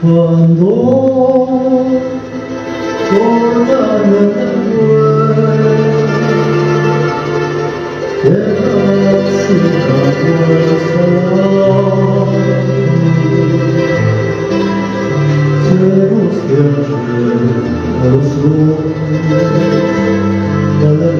quando tornano da voi e grazie a voi se non spiace lo so dalla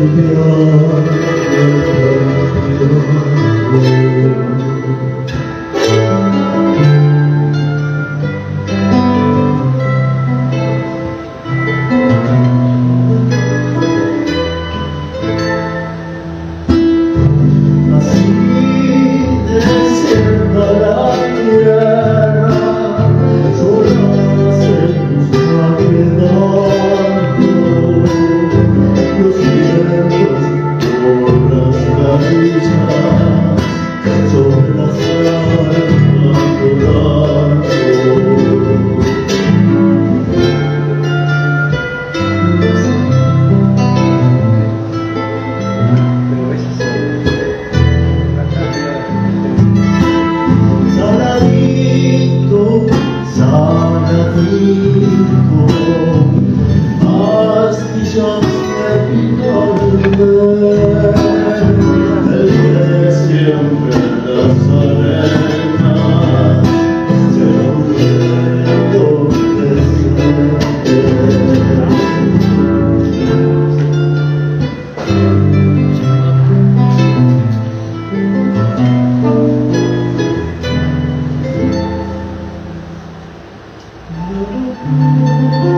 Música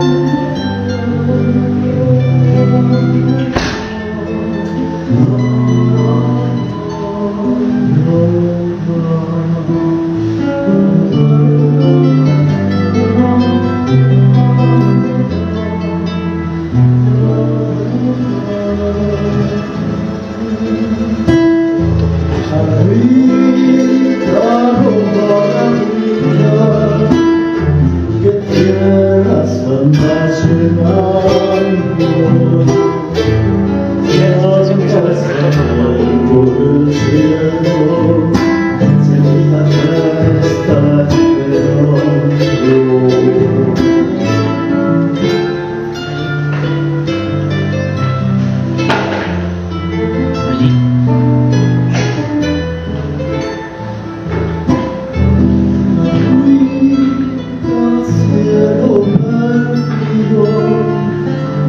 是难过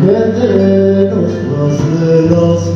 entre los